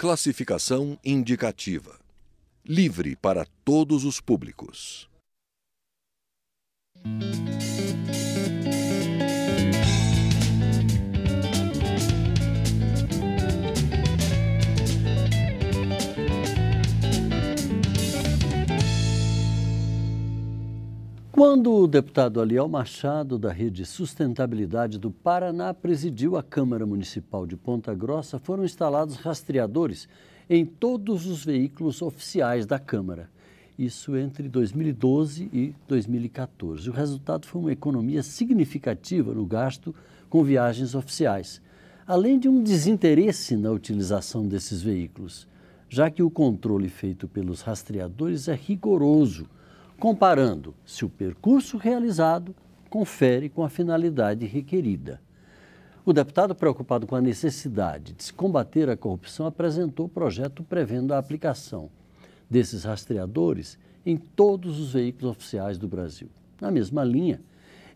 Classificação indicativa. Livre para todos os públicos. Quando o deputado Aliel Machado, da Rede Sustentabilidade do Paraná, presidiu a Câmara Municipal de Ponta Grossa, foram instalados rastreadores em todos os veículos oficiais da Câmara. Isso entre 2012 e 2014. O resultado foi uma economia significativa no gasto com viagens oficiais, além de um desinteresse na utilização desses veículos, já que o controle feito pelos rastreadores é rigoroso comparando se o percurso realizado confere com a finalidade requerida. O deputado, preocupado com a necessidade de se combater a corrupção, apresentou o projeto prevendo a aplicação desses rastreadores em todos os veículos oficiais do Brasil. Na mesma linha,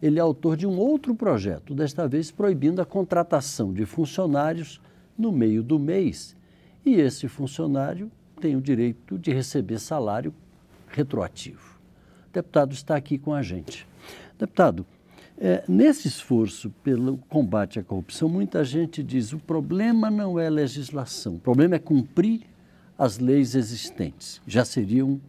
ele é autor de um outro projeto, desta vez proibindo a contratação de funcionários no meio do mês. E esse funcionário tem o direito de receber salário retroativo. Deputado está aqui com a gente. Deputado, é, nesse esforço pelo combate à corrupção, muita gente diz o problema não é legislação, o problema é cumprir as leis existentes. Já seria um,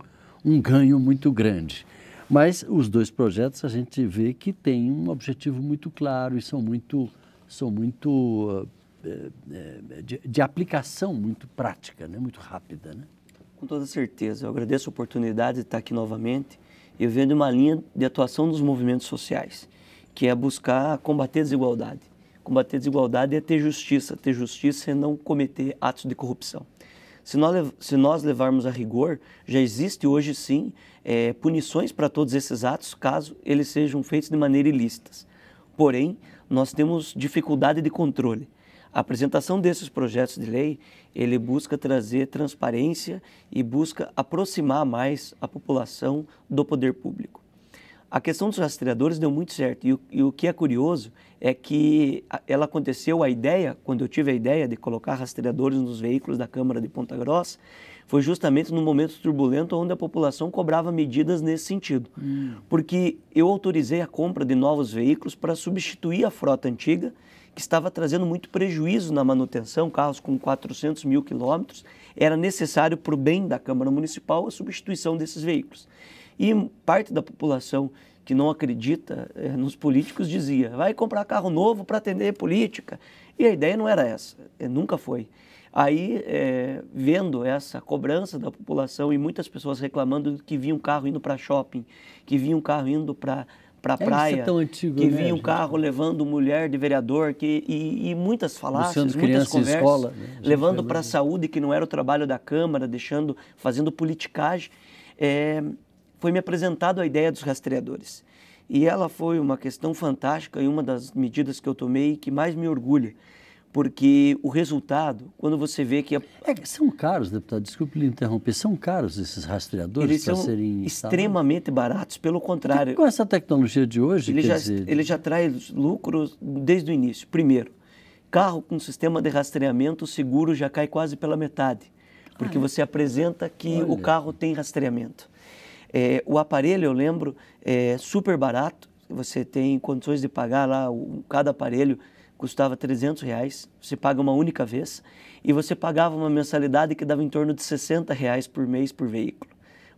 um ganho muito grande. Mas os dois projetos a gente vê que têm um objetivo muito claro e são muito, são muito é, é, de, de, aplicação muito prática, né? muito rápida. Né? Com toda certeza. Eu agradeço a oportunidade de estar aqui novamente eu venho de uma linha de atuação dos movimentos sociais, que é buscar combater a desigualdade. Combater a desigualdade é ter justiça, ter justiça é não cometer atos de corrupção. Se nós, se nós levarmos a rigor, já existe hoje sim é, punições para todos esses atos, caso eles sejam feitos de maneira ilícitas. Porém, nós temos dificuldade de controle. A apresentação desses projetos de lei, ele busca trazer transparência e busca aproximar mais a população do poder público. A questão dos rastreadores deu muito certo e o, e o que é curioso é que ela aconteceu, a ideia, quando eu tive a ideia de colocar rastreadores nos veículos da Câmara de Ponta Grossa, foi justamente no momento turbulento onde a população cobrava medidas nesse sentido. Hum. Porque eu autorizei a compra de novos veículos para substituir a frota antiga que estava trazendo muito prejuízo na manutenção, carros com 400 mil quilômetros, era necessário para o bem da Câmara Municipal a substituição desses veículos. E parte da população que não acredita eh, nos políticos dizia, vai comprar carro novo para atender política. E a ideia não era essa, eh, nunca foi. Aí, é, vendo essa cobrança da população e muitas pessoas reclamando que vinha um carro indo para shopping, que vinha um carro indo para para a é, praia, é antigo, que né, vinha um gente? carro levando mulher de vereador, que, e, e muitas falácias, muitas conversas, escola, né? levando para a saúde, que não era o trabalho da Câmara, deixando, fazendo politicagem. É, foi me apresentado a ideia dos rastreadores. E ela foi uma questão fantástica e uma das medidas que eu tomei que mais me orgulha porque o resultado, quando você vê que... A... É, são caros, deputado, desculpe lhe interromper, são caros esses rastreadores Eles são serem extremamente baratos, pelo contrário. Com essa tecnologia de hoje, ele já, dizer... ele já traz lucros desde o início. Primeiro, carro com sistema de rastreamento, seguro já cai quase pela metade, porque ah, é? você apresenta que Olha. o carro tem rastreamento. É, o aparelho, eu lembro, é super barato, você tem condições de pagar lá o, cada aparelho custava 300 reais, você paga uma única vez, e você pagava uma mensalidade que dava em torno de 60 reais por mês por veículo,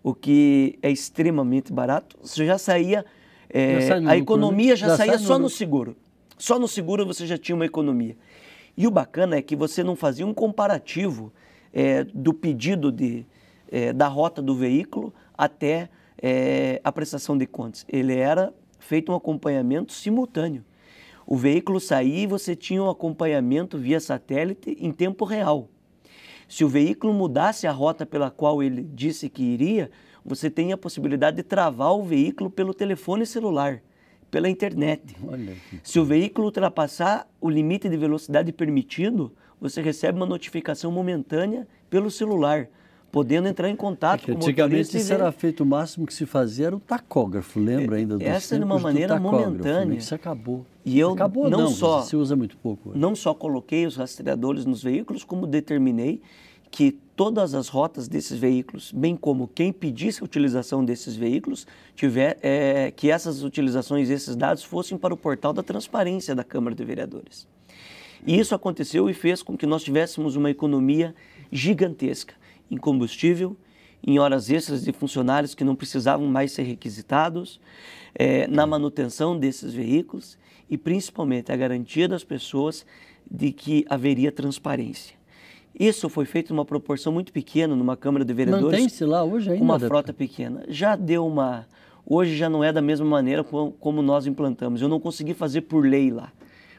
o que é extremamente barato. Você já saía, é, já a lucro, economia né? já, já, saía só no, no seguro. Só no seguro você já tinha uma economia. E o bacana é que você não fazia um comparativo é, do pedido de, é, da rota do veículo até é, a prestação de contas. Ele era feito um acompanhamento simultâneo o veículo saía e você tinha um acompanhamento via satélite em tempo real. Se o veículo mudasse a rota pela qual ele disse que iria, você tem a possibilidade de travar o veículo pelo telefone celular, pela internet. Se o veículo ultrapassar o limite de velocidade permitido, você recebe uma notificação momentânea pelo celular podendo entrar em contato é com o Antigamente isso era feito, o máximo que se fazia era o tacógrafo, lembra é, ainda dos Essa era uma maneira né, momentânea. Isso acabou. E eu acabou, não, não só se usa muito pouco. Não só coloquei os rastreadores nos veículos, como determinei que todas as rotas desses veículos, bem como quem pedisse a utilização desses veículos, tiver é, que essas utilizações, esses dados fossem para o portal da transparência da Câmara de Vereadores. E isso aconteceu e fez com que nós tivéssemos uma economia gigantesca em combustível, em horas extras de funcionários que não precisavam mais ser requisitados, é, na manutenção desses veículos e principalmente a garantia das pessoas de que haveria transparência. Isso foi feito numa proporção muito pequena, numa Câmara de Vereadores. Mantém-se lá hoje ainda? Uma frota pequena. Já deu uma. Hoje já não é da mesma maneira como nós implantamos. Eu não consegui fazer por lei lá,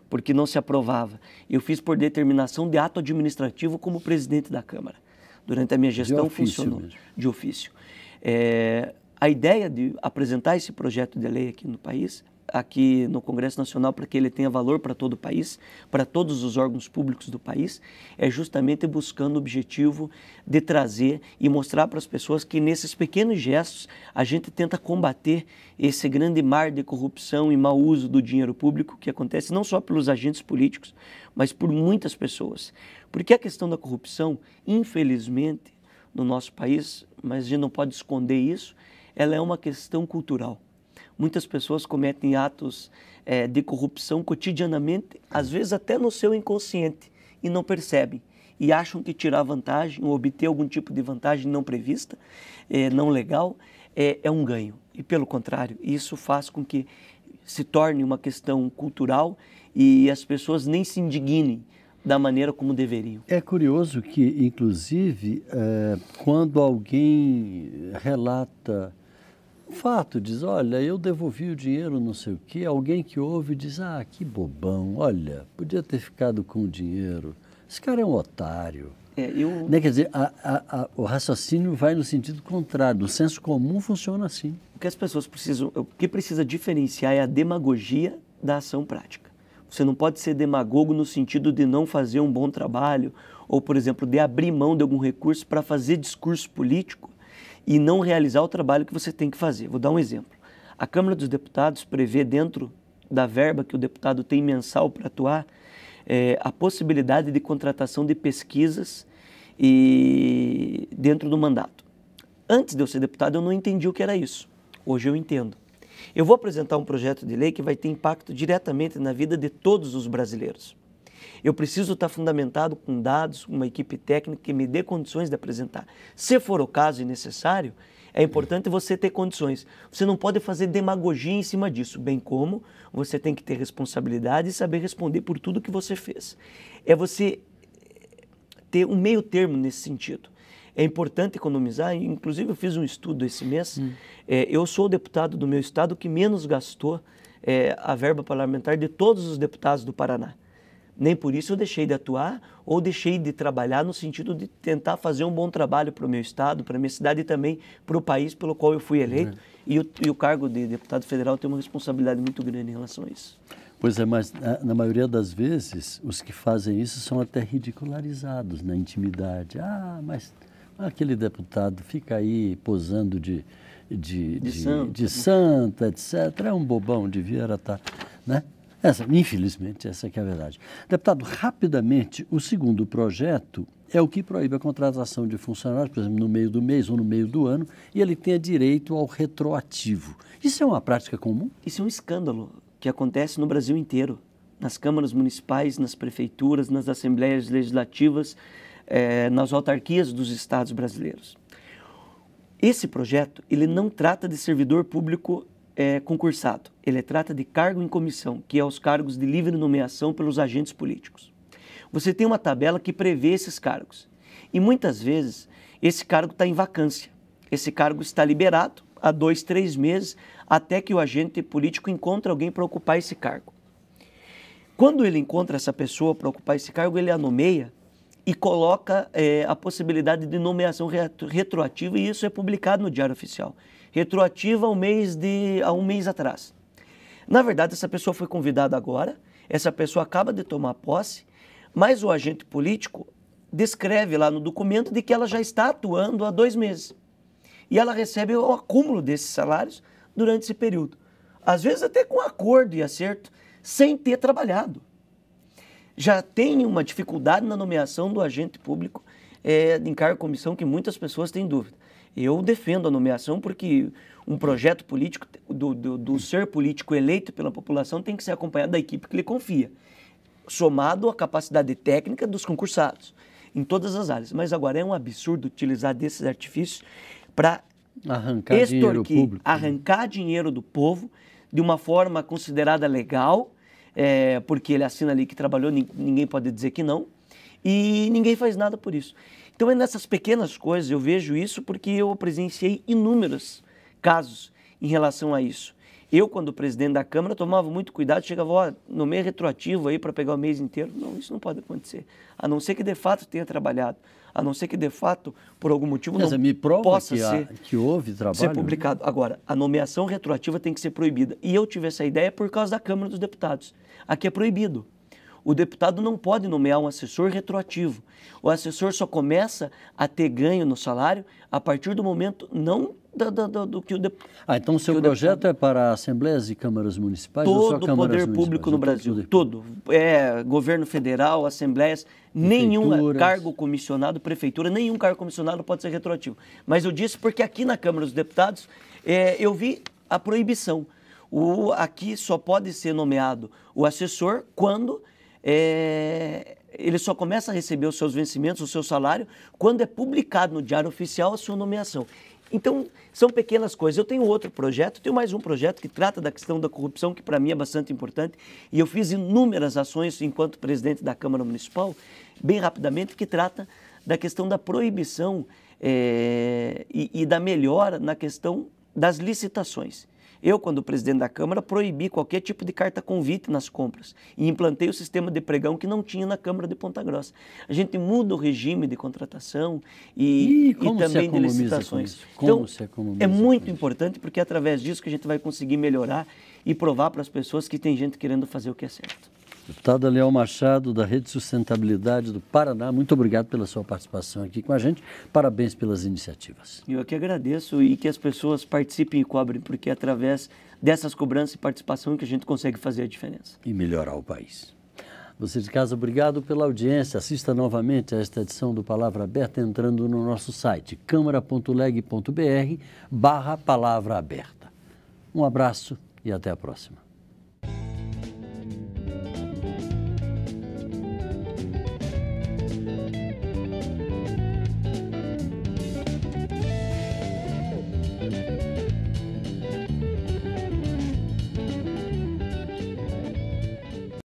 porque não se aprovava. Eu fiz por determinação de ato administrativo como presidente da Câmara. Durante a minha gestão funcionou. Mesmo. De ofício. É, a ideia de apresentar esse projeto de lei aqui no país aqui no Congresso Nacional para que ele tenha valor para todo o país, para todos os órgãos públicos do país, é justamente buscando o objetivo de trazer e mostrar para as pessoas que nesses pequenos gestos a gente tenta combater esse grande mar de corrupção e mau uso do dinheiro público que acontece não só pelos agentes políticos, mas por muitas pessoas. Porque a questão da corrupção, infelizmente, no nosso país, mas a gente não pode esconder isso, ela é uma questão cultural Muitas pessoas cometem atos é, de corrupção cotidianamente, às vezes até no seu inconsciente, e não percebem. E acham que tirar vantagem ou obter algum tipo de vantagem não prevista, é, não legal, é, é um ganho. E pelo contrário, isso faz com que se torne uma questão cultural e as pessoas nem se indignem da maneira como deveriam. É curioso que, inclusive, é, quando alguém relata um fato, diz, olha, eu devolvi o dinheiro, não sei o quê. Alguém que ouve diz, ah, que bobão, olha, podia ter ficado com o dinheiro. Esse cara é um otário. É, eu... né? Quer dizer, a, a, a, o raciocínio vai no sentido contrário. O senso comum funciona assim. O que as pessoas precisam, o que precisa diferenciar é a demagogia da ação prática. Você não pode ser demagogo no sentido de não fazer um bom trabalho ou, por exemplo, de abrir mão de algum recurso para fazer discurso político e não realizar o trabalho que você tem que fazer. Vou dar um exemplo. A Câmara dos Deputados prevê, dentro da verba que o deputado tem mensal para atuar, é, a possibilidade de contratação de pesquisas e dentro do mandato. Antes de eu ser deputado, eu não entendi o que era isso. Hoje eu entendo. Eu vou apresentar um projeto de lei que vai ter impacto diretamente na vida de todos os brasileiros. Eu preciso estar fundamentado com dados, uma equipe técnica que me dê condições de apresentar. Se for o caso e necessário, é importante você ter condições. Você não pode fazer demagogia em cima disso, bem como você tem que ter responsabilidade e saber responder por tudo que você fez. É você ter um meio termo nesse sentido. É importante economizar, inclusive eu fiz um estudo esse mês. Hum. É, eu sou o deputado do meu estado que menos gastou é, a verba parlamentar de todos os deputados do Paraná. Nem por isso eu deixei de atuar ou deixei de trabalhar no sentido de tentar fazer um bom trabalho para o meu estado, para a minha cidade e também para o país pelo qual eu fui eleito. Uhum. E, o, e o cargo de deputado federal tem uma responsabilidade muito grande em relação a isso. Pois é, mas na, na, maioria das vezes os que fazem isso são até ridicularizados na intimidade. Ah, mas aquele deputado fica aí posando de, de, de, de, santa. de santa, etc. É um bobão, devia estar, né? Essa, infelizmente, essa é a verdade. Deputado, rapidamente, o segundo projeto é o que proíbe a contratação de funcionários, por exemplo, no meio do mês ou no meio do ano, e ele tenha direito ao retroativo. Isso é uma prática comum? Isso é um escândalo que acontece no Brasil inteiro, nas câmaras municipais, nas prefeituras, nas assembleias legislativas, eh, nas autarquias dos estados brasileiros. Esse projeto ele não trata de servidor público é, concursado. Ele trata de cargo em comissão, que é os cargos de livre nomeação pelos agentes políticos. Você tem uma tabela que prevê esses cargos. E muitas vezes esse cargo está em vacância. Esse cargo está liberado há dois, três meses, até que o agente político encontre alguém para ocupar esse cargo. Quando ele encontra essa pessoa para ocupar esse cargo, ele a nomeia e coloca é, a possibilidade de nomeação retroativa, e isso é publicado no Diário Oficial retroativa ao mês de a um mês atrás. Na verdade, essa pessoa foi convidada agora, essa pessoa acaba de tomar posse, mas o agente político descreve lá no documento de que ela já está atuando há dois meses. E ela recebe o acúmulo desses salários durante esse período. Às vezes até com acordo e acerto, sem ter trabalhado. Já tem uma dificuldade na nomeação do agente público é, em cargo comissão que muitas pessoas têm dúvida. Eu defendo a nomeação porque um projeto político, do, do, do, ser político eleito pela população, tem que ser acompanhado da equipe que lhe confia, somado à capacidade técnica dos concursados, em todas as áreas. Mas agora é um absurdo utilizar desses artifícios para arrancar dinheiro público. arrancar dinheiro do povo de uma forma considerada legal, é, porque ele assina ali que trabalhou, ninguém pode dizer que não, e ninguém faz nada por isso. Então é nessas pequenas coisas, eu vejo isso porque eu presenciei inúmeros casos em relação a isso. Eu, quando presidente da Câmara, tomava muito cuidado, chegava ó, no meio retroativo aí para pegar o mês inteiro. Não, isso não pode acontecer. A não ser que de fato tenha trabalhado. A não ser que de fato, por algum motivo, Mas não me prova possa que, ser, que houve trabalho. ser publicado. Agora, a nomeação retroativa tem que ser proibida. E eu tive essa ideia por causa da Câmara dos Deputados. Aqui é proibido. O deputado não pode nomear um assessor retroativo. O assessor só começa a ter ganho no salário a partir do momento não do, do, do que o deputado. Ah, então o seu projeto deputado... é para assembleias e câmaras municipais? Todo o poder público no Brasil, todo. É, governo federal, assembleias, nenhum cargo comissionado, prefeitura, nenhum cargo comissionado pode ser retroativo. Mas eu disse porque aqui na Câmara dos Deputados é, eu vi a proibição. O, aqui só pode ser nomeado o assessor quando é, ele só começa a receber os seus vencimentos, o seu salário, quando é publicado no Diário Oficial a sua nomeação. Então, são pequenas coisas. Eu tenho outro projeto, tenho mais um projeto que trata da questão da corrupção, que para mim é bastante importante, e eu fiz inúmeras ações enquanto presidente da Câmara Municipal, bem rapidamente, que trata da questão da proibição é, e, e da melhora na questão das licitações. Eu, quando presidente da Câmara, proibi qualquer tipo de carta convite nas compras e implantei o sistema de pregão que não tinha na Câmara de Ponta Grossa. A gente muda o regime de contratação e, e, e também de licitações. Então, é muito importante porque é através disso que a gente vai conseguir melhorar e provar para as pessoas que tem gente querendo fazer o que é certo. Deputado Leão Machado, da Rede Sustentabilidade do Paraná, muito obrigado pela sua participação aqui com a gente. Parabéns pelas iniciativas. Eu que agradeço e que as pessoas participem e cobrem, porque é através dessas cobranças e participação que a gente consegue fazer a diferença. E melhorar o país. Você de casa, obrigado pela audiência. Assista novamente a esta edição do Palavra Aberta entrando no nosso site câmara.leg.br barra Palavra Aberta. Um abraço e até a próxima.